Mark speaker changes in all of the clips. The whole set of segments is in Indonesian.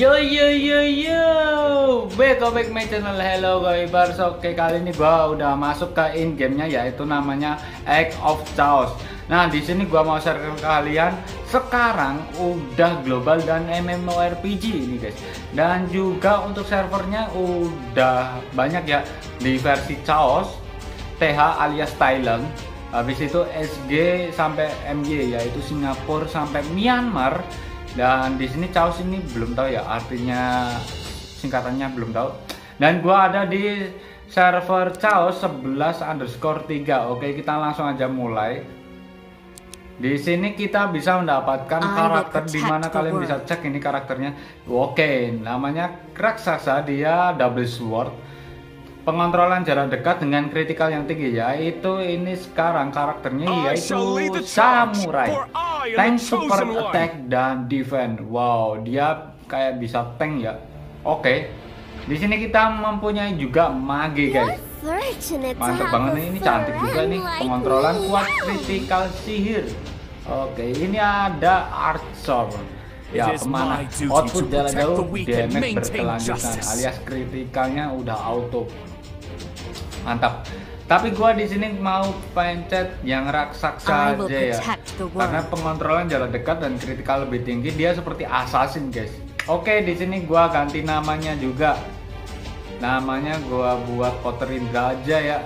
Speaker 1: Yo yo yo yo, back back my channel, hello guys. Oke kali ini gua udah masuk ke in gamenya yaitu namanya Egg of Chaos. Nah di sini gua mau share ke kalian sekarang udah global dan MMORPG ini guys. Dan juga untuk servernya udah banyak ya di versi Chaos, TH alias Thailand. Habis itu SG sampai MY yaitu Singapura sampai Myanmar dan di sini Chaos ini belum tahu ya artinya singkatannya belum tahu. Dan gua ada di server Chaos 11 underscore 3 oke kita langsung aja mulai. Di sini kita bisa mendapatkan karakter di mana kalian bisa cek ini karakternya. Oke namanya raksasa dia double sword. Pengontrolan jarak dekat dengan kritikal yang tinggi yaitu ini sekarang karakternya yaitu samurai tank super attack dan defense wow dia kayak bisa tank ya? Oke. Okay. di sini kita mempunyai juga mage guys. mantap banget nih ini cantik juga nih. pengontrolan kuat kritikal sihir. Oke okay. ini ada archer ya ke mana? output jarak jauh damage berkelanjutan. alias kritikalnya udah auto. Mantap tapi gua di sini mau pencet yang raksasa aja ya. Karena pengontrolan jarak dekat dan kritikal lebih tinggi, dia seperti assassin, guys. Oke, di sini gua ganti namanya juga. Namanya gua buat Potter Indra aja ya.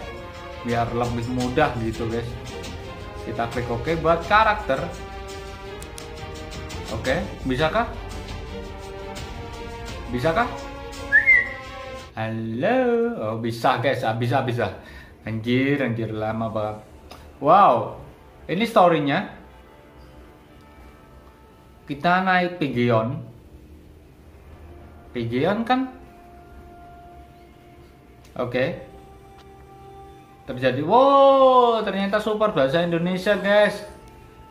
Speaker 1: Biar lebih mudah gitu, guys. Kita klik oke buat karakter. Oke, bisakah? Bisakah? Halo, oh bisa guys, bisa bisa. Anjir, anjir lama banget. Wow, ini storynya. Kita naik Pigeon. Pigeon kan? Oke. Okay. Terjadi, wow, ternyata super bahasa Indonesia guys.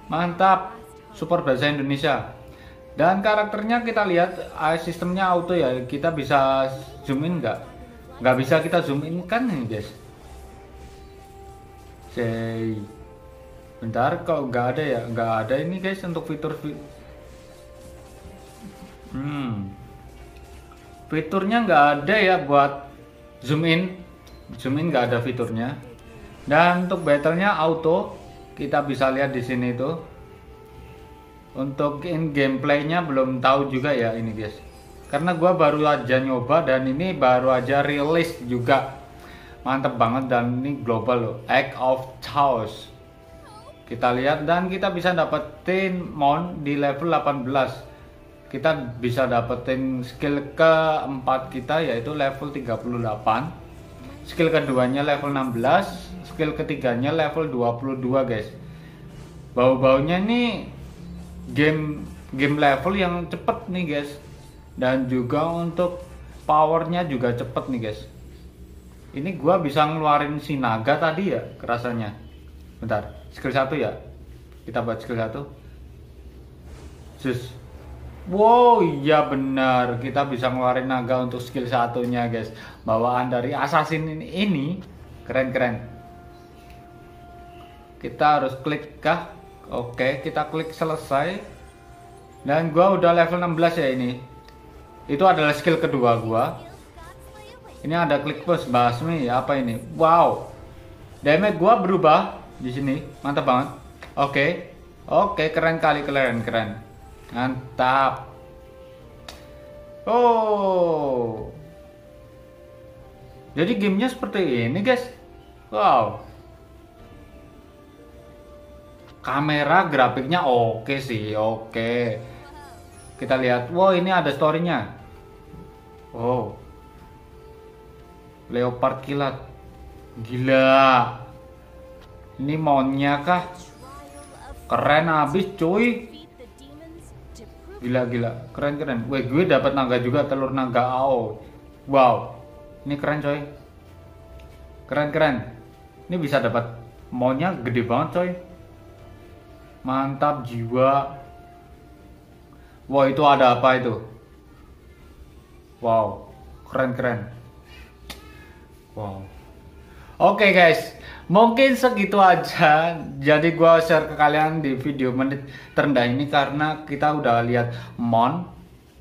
Speaker 1: Mantap, super bahasa Indonesia. Dan karakternya kita lihat, sistemnya auto ya. Kita bisa zoom in nggak? Nggak bisa kita zoom in kan guys say bentar kok nggak ada ya? Nggak ada ini guys untuk fitur hmm. Fiturnya nggak ada ya buat zoom in. Zoom in nggak ada fiturnya. Dan untuk battlenya auto kita bisa lihat di sini itu untuk in gameplaynya belum tahu juga ya ini guys. Karena gua baru aja nyoba dan ini baru aja rilis juga mantep banget dan ini global loh. Egg of Chaos. Kita lihat dan kita bisa dapetin mon di level 18 kita bisa dapetin skill keempat kita yaitu level 38 skill keduanya level 16 skill ketiganya level 22 guys. Bau-baunya nih game game level yang cepet nih guys. Dan juga untuk powernya juga cepet nih guys ini gua bisa ngeluarin si naga tadi ya kerasanya. Bentar skill satu ya. Kita buat skill satu. Sus. Wow iya benar. Kita bisa ngeluarin naga untuk skill satunya guys. Bawaan dari assassin ini, keren keren kita harus klik kah? Oke kita klik selesai. Dan gua udah level 16 ya ini. Itu adalah skill kedua gua ini ada klik push basmi apa ini? Wow. Damage gua berubah di sini. Mantap banget. Oke. Okay. Oke, okay, keren kali keren keren. Mantap. Oh. Jadi gamenya seperti ini, guys. Wow. Kamera grafiknya oke okay sih, oke. Okay. Kita lihat. Wow, ini ada storynya. Oh leopard kilat. Gila. Ini maunya kah? Keren abis cuy. Gila gila. Keren keren. Wih gue dapat naga juga telur naga ao wow. Ini keren coy. Keren keren. Ini bisa dapat maunya gede banget coy. Mantap jiwa. Wow itu ada apa itu? Wow. Keren keren Wow. Oke okay guys, mungkin segitu aja. Jadi gua share ke kalian di video menit terendah ini karena kita udah lihat Mon,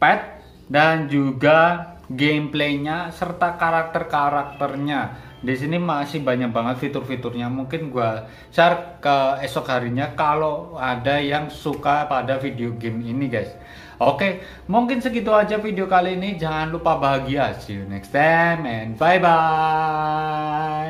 Speaker 1: Pet, dan juga gameplaynya serta karakter-karakternya di sini masih banyak banget fitur-fiturnya mungkin gua share ke esok harinya kalau ada yang suka pada video game ini guys oke mungkin segitu aja video kali ini. Jangan lupa bahagia. See you next time and bye bye